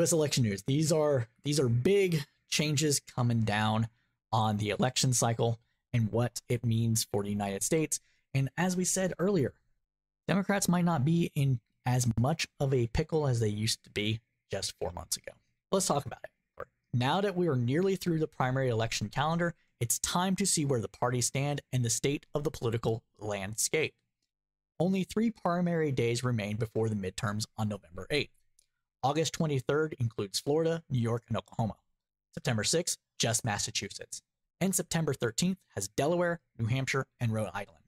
US election news. These are these are big changes coming down on the election cycle and what it means for the United States. And as we said earlier, Democrats might not be in as much of a pickle as they used to be just four months ago. Let's talk about it. Now that we are nearly through the primary election calendar, it's time to see where the parties stand and the state of the political landscape. Only three primary days remain before the midterms on November 8th. August 23rd includes Florida, New York, and Oklahoma. September 6th, just Massachusetts. And September 13th has Delaware, New Hampshire, and Rhode Island.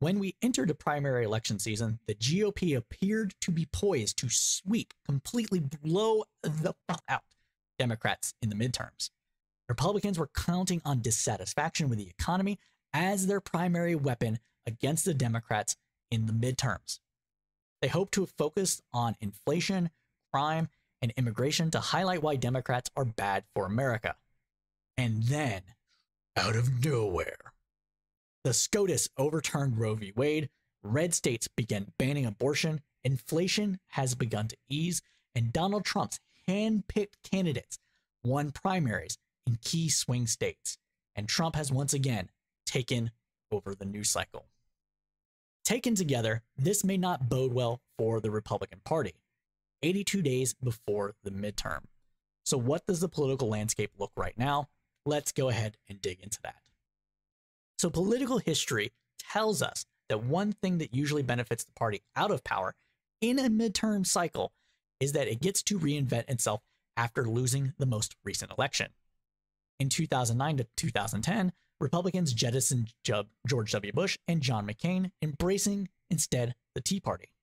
When we entered the primary election season, the GOP appeared to be poised to sweep, completely blow the fuck out Democrats in the midterms. Republicans were counting on dissatisfaction with the economy as their primary weapon against the Democrats in the midterms. They hoped to focus on inflation, crime, and immigration to highlight why Democrats are bad for America. And then, out of nowhere, the SCOTUS overturned Roe v. Wade, red states began banning abortion, inflation has begun to ease, and Donald Trump's hand-picked candidates won primaries in key swing states, and Trump has once again taken over the news cycle. Taken together, this may not bode well for the Republican Party, 82 days before the midterm. So, what does the political landscape look right now? Let's go ahead and dig into that. So, political history tells us that one thing that usually benefits the party out of power in a midterm cycle is that it gets to reinvent itself after losing the most recent election. In 2009 to 2010, Republicans jettisoned George W. Bush and John McCain, embracing instead the Tea Party.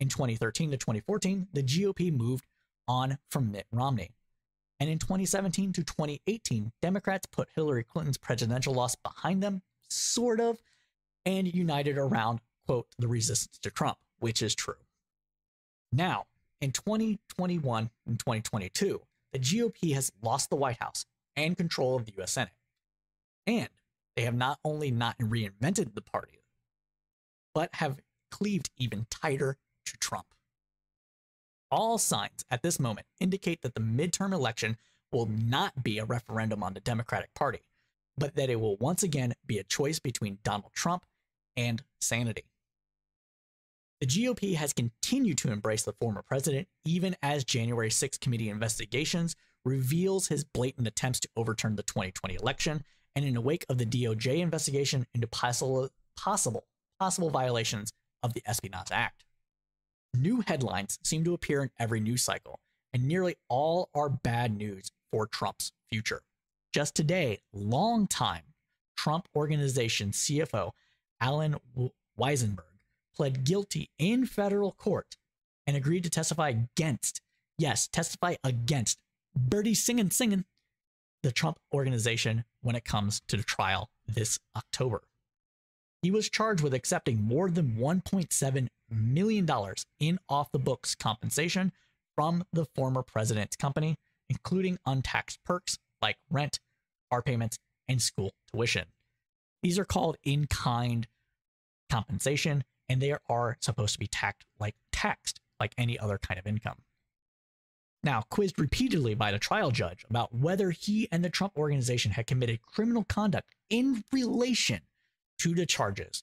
In 2013 to 2014, the GOP moved on from Mitt Romney. And in 2017 to 2018, Democrats put Hillary Clinton's presidential loss behind them, sort of, and united around, quote, the resistance to Trump, which is true. Now, in 2021 and 2022, the GOP has lost the White House and control of the US Senate. And they have not only not reinvented the party, but have cleaved even tighter to Trump. All signs at this moment indicate that the midterm election will not be a referendum on the Democratic Party, but that it will once again be a choice between Donald Trump and sanity. The GOP has continued to embrace the former president, even as January 6 committee investigations reveals his blatant attempts to overturn the 2020 election, and in the wake of the DOJ investigation into possible, possible, possible violations of the Espionage Act. New headlines seem to appear in every news cycle, and nearly all are bad news for Trump's future. Just today, longtime Trump Organization CFO Allen Weisselberg pled guilty in federal court and agreed to testify against, yes, testify against Birdie singing, singing the Trump organization when it comes to the trial this October. He was charged with accepting more than $1.7 million in off the books compensation from the former president's company, including untaxed perks like rent, car payments, and school tuition. These are called in kind compensation and they are supposed to be taxed like taxed like any other kind of income. Now, quizzed repeatedly by the trial judge about whether he and the Trump organization had committed criminal conduct in relation to the charges,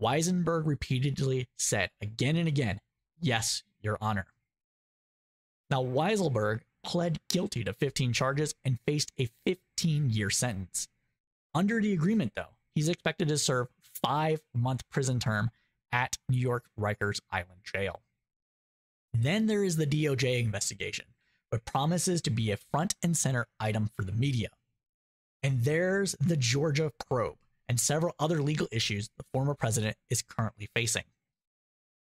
Weisselberg repeatedly said again and again, Yes, Your Honor. Now, Weisselberg pled guilty to 15 charges and faced a 15 year sentence. Under the agreement, though, he's expected to serve five month prison term at New York Rikers Island Jail. Then there is the DOJ investigation, but promises to be a front and center item for the media. And there's the Georgia probe and several other legal issues the former president is currently facing.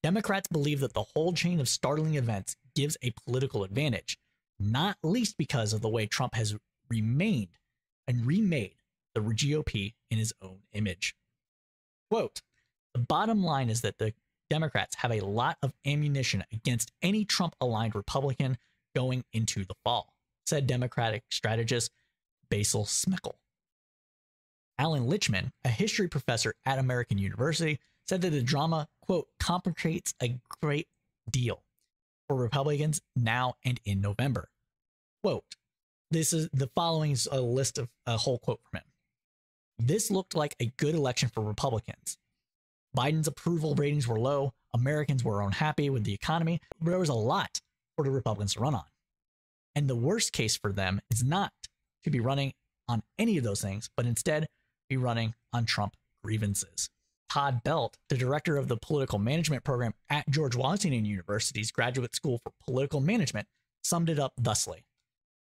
Democrats believe that the whole chain of startling events gives a political advantage, not least because of the way Trump has remained and remade the GOP in his own image. Quote, the bottom line is that the Democrats have a lot of ammunition against any Trump aligned Republican going into the fall, said Democratic strategist Basil Smikle. Allan Lichtman, a history professor at American University, said that the drama, quote, complicates a great deal. for Republicans now and in November. Quote, this is the following is a list of a whole quote from him. This looked like a good election for Republicans. Biden's approval ratings were low. Americans were unhappy with the economy. There was a lot for the Republicans to run on. And the worst case for them is not to be running on any of those things, but instead be running on Trump grievances. Todd Belt, the director of the political management program at George Washington University's Graduate School for Political Management, summed it up thusly.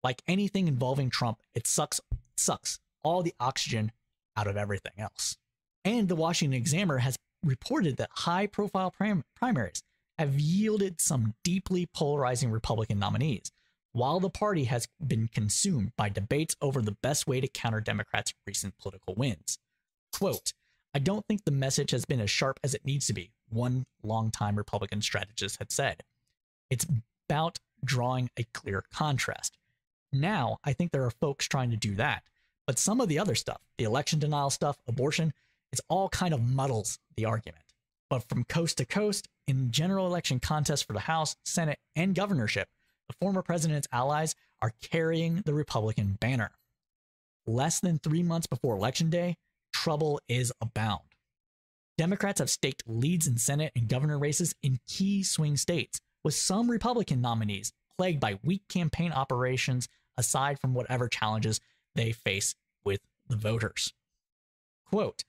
Like anything involving Trump, it sucks sucks all the oxygen out of everything else. And the Washington Examiner has reported that high profile prim- primaries have yielded some deeply polarizing Republican nominees, while the party has been consumed by debates over the best way to counter Democrats' recent political wins. Quote, I don't think the message has been as sharp as it needs to be, one longtime Republican strategist had said. It's about drawing a clear contrast. Now, I think there are folks trying to do that. But some of the other stuff, the election denial stuff, abortion, it's all kind of muddles the argument. But from coast to coast, in general election contests for the House, Senate, and governorship, the former president's allies are carrying the Republican banner. Less than three months before Election Day, trouble is abound. Democrats have staked leads in Senate and governor races in key swing states, with some Republican nominees plagued by weak campaign operations aside from whatever challenges they face with the voters. Quote,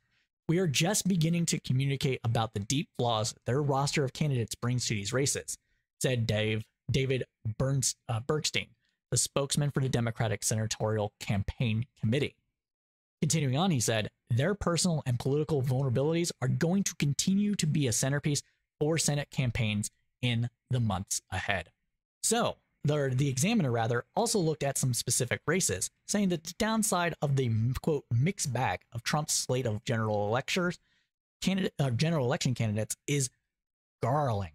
we are just beginning to communicate about the deep flaws their roster of candidates brings to these races, said Dave David Burns, uh, Bergstein, the spokesman for the Democratic Senatorial Campaign Committee. Continuing on, he said, their personal and political vulnerabilities are going to continue to be a centerpiece for Senate campaigns in the months ahead. So, the, the examiner rather also looked at some specific races, saying that the downside of the quote mixed bag of Trump's slate of general electors, candidate, uh, general election candidates is garling.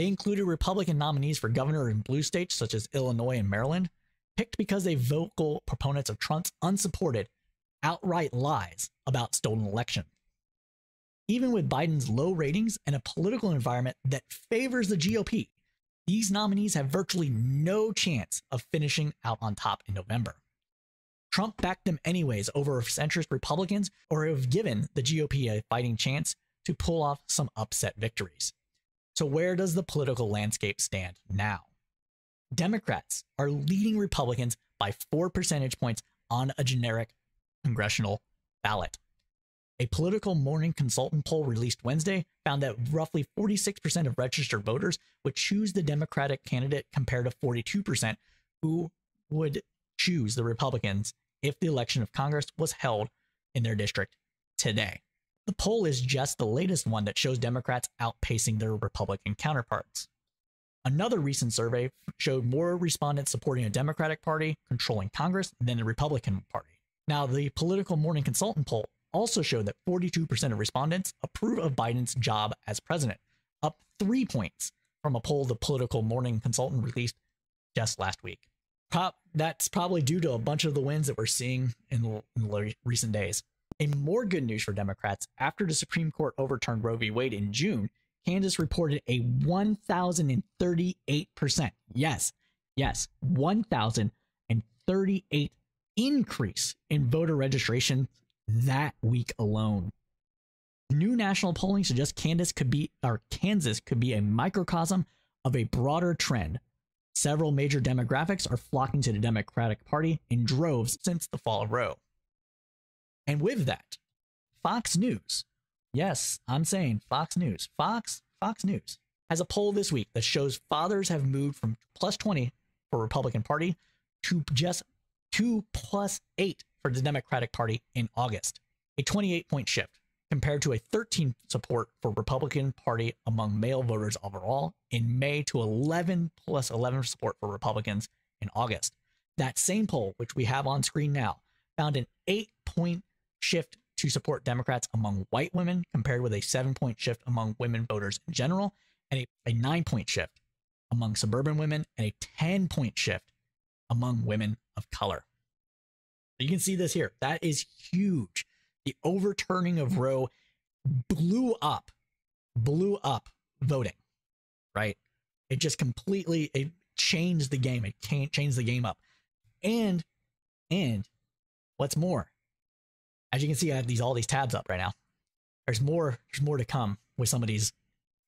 They included Republican nominees for governor in blue states such as Illinois and Maryland, picked because they vocal proponents of Trump's unsupported, outright lies about stolen election. Even with Biden's low ratings and a political environment that favors the GOP, these nominees have virtually no chance of finishing out on top in November. Trump backed them anyways over centrist Republicans or have given the GOP a fighting chance to pull off some upset victories. So, where does the political landscape stand now? Democrats are leading Republicans by four percentage points on a generic congressional ballot. A political morning consultant poll released Wednesday found that roughly 46% of registered voters would choose the Democratic candidate compared to 42% who would choose the Republicans if the election of Congress was held in their district today. The poll is just the latest one that shows Democrats outpacing their Republican counterparts. Another recent survey showed more respondents supporting a Democratic Party controlling Congress than the Republican Party. Now, the political morning consultant poll also showed that 42% of respondents approve of Biden's job as president, up three points from a poll the political morning consultant released just last week. That's probably due to a bunch of the wins that we're seeing in, in recent days. In more good news for Democrats, after the Supreme Court overturned Roe v. Wade in June, Kansas reported a 1,038%, yes, yes, 1,038 increase in voter registration that week alone. New national polling suggests Kansas could be or Kansas could be a microcosm of a broader trend. Several major demographics are flocking to the Democratic Party in droves since the fall of Roe. And with that, Fox News, yes, I'm saying Fox News, Fox, Fox News has a poll this week that shows fathers have moved from plus 20 for Republican Party to just 2 plus 8 for the Democratic Party in August, a 28 point shift compared to a 13 support for Republican Party among male voters overall in May to 11 plus 11 support for Republicans in August. That same poll, which we have on screen now, found an 8 point shift to support Democrats among white women compared with a 7 point shift among women voters in general and a, a 9 point shift among suburban women and a 10 point shift among women of color. You can see this here. That is huge. The overturning of Roe blew up, blew up voting, right? It just completely it changed the game. It can't change the game up. And and what's more, as you can see, I have these all these tabs up right now. There's more. There's more to come with some of these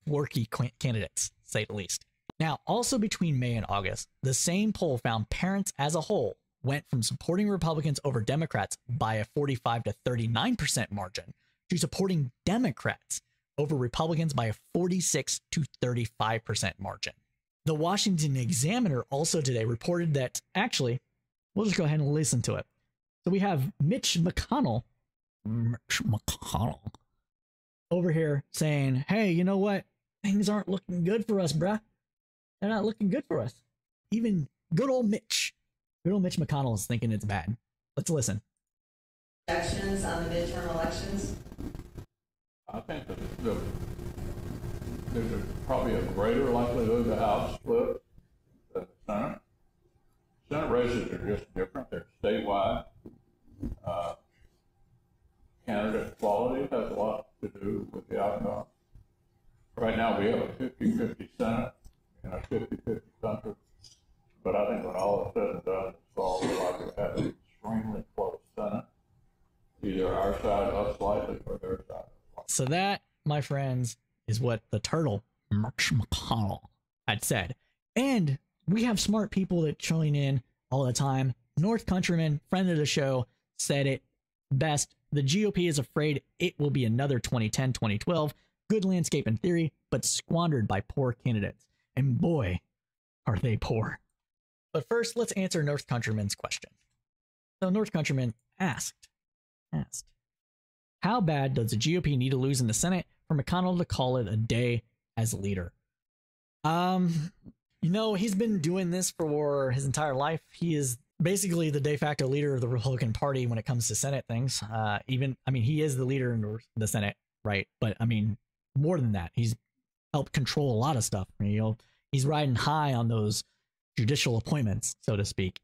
worky candidates, say the least. Now, also between May and August, the same poll found parents as a whole went from supporting Republicans over Democrats by a 45 to 39% margin to supporting Democrats over Republicans by a 46 to 35% margin. The Washington Examiner also today reported that actually, we'll just go ahead and listen to it. So we have Mitch McConnell, Mitch McConnell, over here saying, hey, you know what? Things aren't looking good for us, bruh. They're not looking good for us. Even good old Mitch, good old Mitch McConnell is thinking it's bad. Let's listen. Elections on the midterm elections? I think that the, there's a, probably a greater likelihood the House split than the Senate. Senate races are just different. They're statewide. Uh, candidate quality has a lot to do with the outcome. Right now, we have a 50-50 Senate and a 50-50 country. But I think when all is said and done, it's all likely to have an extremely close Senate. Either our side up slightly or their side so that, my friends, is what the turtle, Mitch McConnell, had said. And we have smart people that join in all the time. North Countryman, friend of the show, said it best. The GOP is afraid it will be another 2010 2012. Good landscape in theory, but squandered by poor candidates. And boy, are they poor. But first, let's answer North Countryman's question. So, North Countryman asked, asked, how bad does the GOP need to lose in the Senate for McConnell to call it a day as leader? Um, you know, he's been doing this for his entire life. He is basically the de facto leader of the Republican Party when it comes to Senate things. Uh, even, I mean, he is the leader in the Senate, right? But I mean, more than that, he's helped control a lot of stuff. You know, he's riding high on those judicial appointments, so to speak.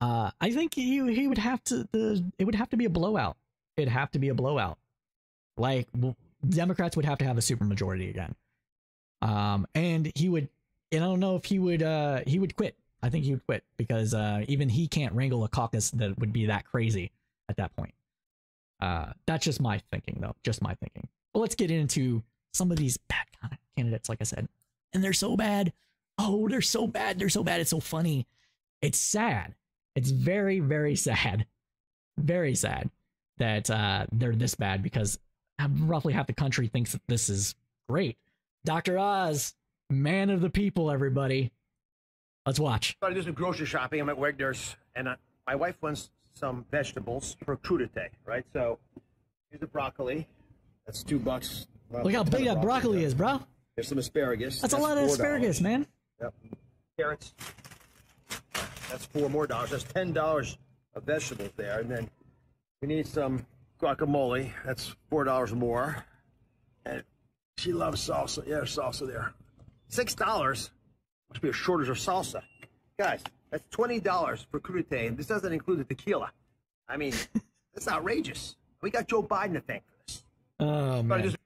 Uh, I think he he would have to the it would have to be a blowout it'd have to be a blowout. Like Democrats would have to have a supermajority again. Um, and he would, and I don't know if he would, uh, he would quit. I think he would quit because uh, even he can't wrangle a caucus that would be that crazy at that point. Uh, that's just my thinking, though. Just my thinking. But let's get into some of these bad candidates, like I said. And they're so bad. Oh, they're so bad. They're so bad. It's so funny. It's sad. It's very, very sad. Very sad that uh, they're this bad because roughly half the country thinks that this is great. Dr. Oz, man of the people, everybody. Let's watch. I do some grocery shopping. I'm at Wegner's, and uh, my wife wants some vegetables for crudite, right? So here's the broccoli. That's two bucks. Well, Look how big that broccoli is, bro. There's some asparagus. That's, That's a lot of asparagus, man. Yep. Carrots. That's four more dollars. That's ten dollars of vegetables there, and then we need some guacamole. That's four dollars more. And she loves salsa. Yeah, salsa there. Six dollars. Must be a shortage of salsa. Guys, that's twenty dollars for crudite, and this doesn't include the tequila. I mean, that's outrageous. We got Joe Biden to thank for this. Oh man. Just...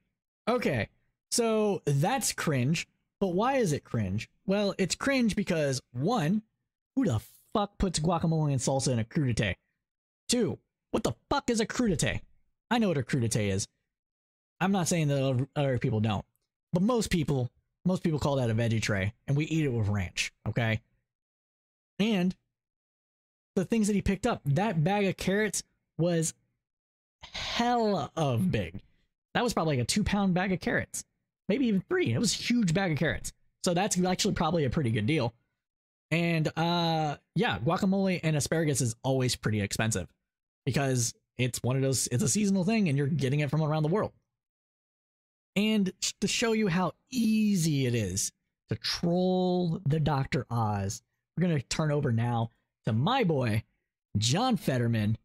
Okay, so that's cringe. But why is it cringe? Well, it's cringe because one, who the fuck puts guacamole and salsa in a crudite? Two, what the fuck is a crudite? I know what a crudite is. I'm not saying that other people don't, but most people, most people call that a veggie tray, and we eat it with ranch. Okay. And the things that he picked up, that bag of carrots was hell of big. That was probably like a two pound bag of carrots, maybe even three. It was a huge bag of carrots. So that's actually probably a pretty good deal. And uh, yeah, guacamole and asparagus is always pretty expensive because it's one of those, it's a seasonal thing and you're getting it from around the world. And to show you how easy it is to troll the Dr. Oz, we're going to turn over now to my boy, John Fetterman,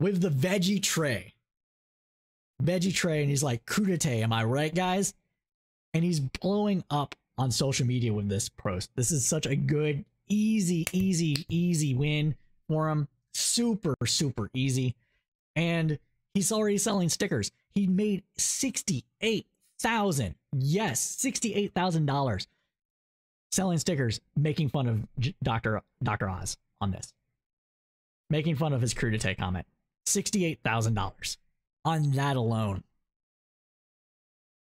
with the veggie tray. Veggie tray, and he's like, crudite, am I right, guys? And he's blowing up on social media with this post. This is such a good, easy, easy, easy win for him super, super easy. And he's already selling stickers. He made $68,000. Yes, $68,000 selling stickers, making fun of Dr. Dr. Oz on this, making fun of his crudité comment. $68,000 on that alone.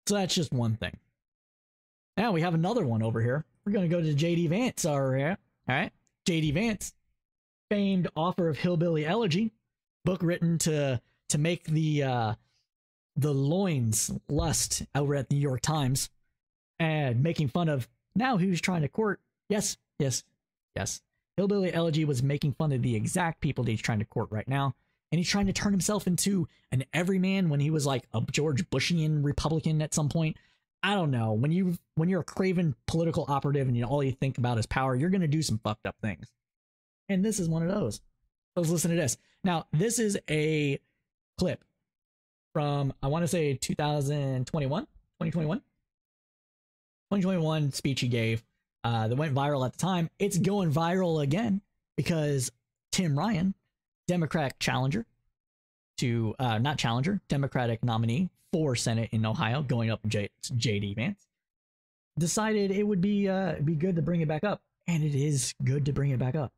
So that's just one thing. Now we have another one over here. We're to go to JD Vance over here. All right. JD Vance, famed author of Hillbilly Elegy, book written to to make the uh the loins lust over at the New York Times and making fun of now who's trying to court. Yes, yes, yes. Hillbilly Elegy was making fun of the exact people that he's trying to court right now. And he's trying to turn himself into an everyman when he was like a George Bushian Republican at some point. I don't know. When you when you're a craven political operative and you know, all you think about is power, you're gonna do some fucked up things. And this is one of those. Let's listen to this. Now, this is a clip from I want to say 2021, 2021, 2021 speech he gave uh, that went viral at the time. It's going viral again because Tim Ryan, Democratic challenger to uh, not challenger, Democratic nominee for Senate in Ohio, going up J- JD Vance, decided it would be uh, be good to bring it back up, and it is good to bring it back up.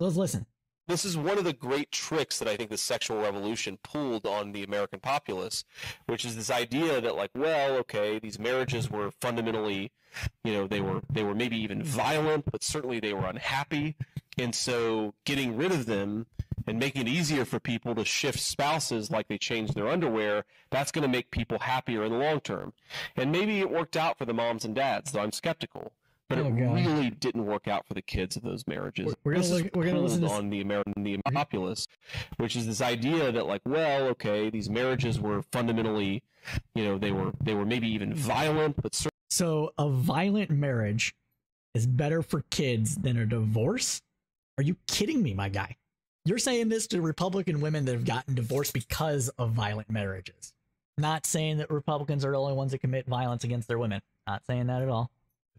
Let's listen. This is one of the great tricks that I think the sexual revolution pulled on the American populace, which is this idea that like, well, okay, these marriages were fundamentally, you know, they were they were maybe even violent, but certainly they were unhappy, and so getting rid of them and making it easier for people to shift spouses like they change their underwear, that's going to make people happier in the long term. And maybe it worked out for the moms and dads, though I'm skeptical. But Oh, it God. really didn't work out for the kids of those marriages. We're- we're gonna This is look- we're gonna listen on the American the mm-hmm. populace, which is this idea that like, well, okay, these marriages were fundamentally, you know, they were they were maybe even violent, but certainly So a violent marriage is better for kids than a divorce? Are you kidding me, my guy? You're saying this to Republican women that have gotten divorced because of violent marriages. Not saying that Republicans are the only ones that commit violence against their women. Not saying that at all.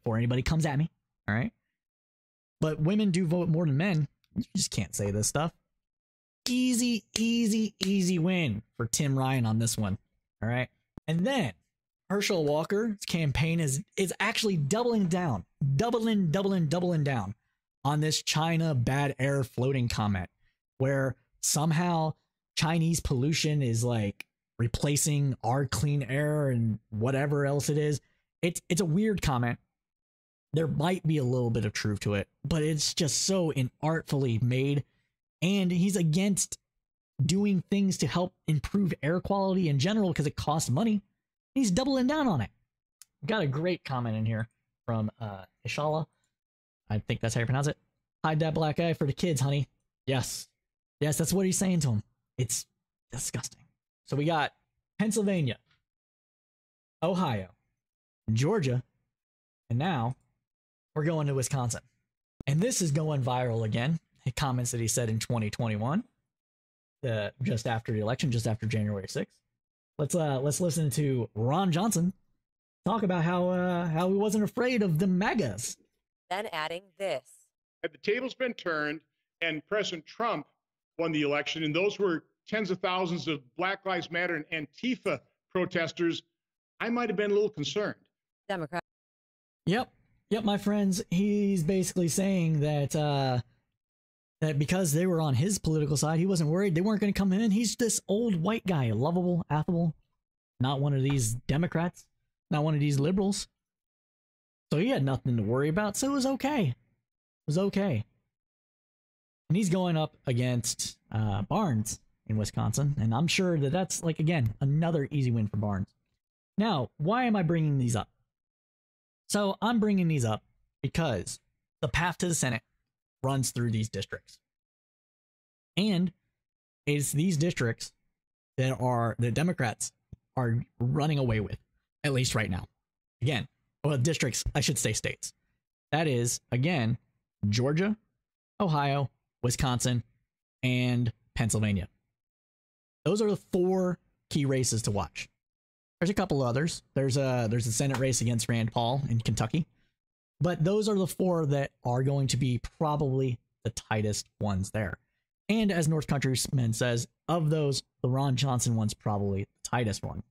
Before anybody comes at me. All right. But women do vote more than men. You just can't say this stuff. Easy, easy, easy win for Tim Ryan on this one. All right. And then Herschel Walker's campaign is is actually doubling down, doubling, doubling, doubling down on this China bad air floating comment, where somehow Chinese pollution is like replacing our clean air and whatever else it is. It's it's a weird comment. There might be a little bit of truth to it, but it's just so inartfully made. And he's against doing things to help improve air quality in general because it costs money. He's doubling down on it. Got a great comment in here from uh Ishala. I think that's how you pronounce it. Hide that black eye for the kids, honey. Yes. Yes, that's what he's saying to him. It's disgusting. So we got Pennsylvania, Ohio, Georgia, and now we're going to Wisconsin. And this is going viral again. The comments that he said in 2021, uh, just after the election, just after January 6th. Let's uh let's listen to Ron Johnson talk about how uh how he wasn't afraid of the megas. Then adding this. had the tables been turned and President Trump won the election, and those were tens of thousands of Black Lives Matter and Antifa protesters, I might have been a little concerned. Democrat. Yep. Yep, my friends, he's basically saying that uh that because they were on his political side, he wasn't worried they weren't going to come in. He's this old white guy, lovable, affable, not one of these Democrats, not one of these liberals. So he had nothing to worry about, so it was okay. It was okay. And he's going up against uh, Barnes in Wisconsin, and I'm sure that that's like again another easy win for Barnes. Now, why am I bringing these up? So I'm bringing these up because the path to the Senate runs through these districts. And it's these districts that are the Democrats are running away with, at least right now. Again, well, districts, I should say states. That is, again, Georgia, Ohio, Wisconsin, and Pennsylvania. Those are the four key races to watch. There's a couple others. There's a there's a Senate race against Rand Paul in Kentucky. But those are the four that are going to be probably the tightest ones there. And as North Countryman says, of those, the Ron Johnson one's probably the tightest one.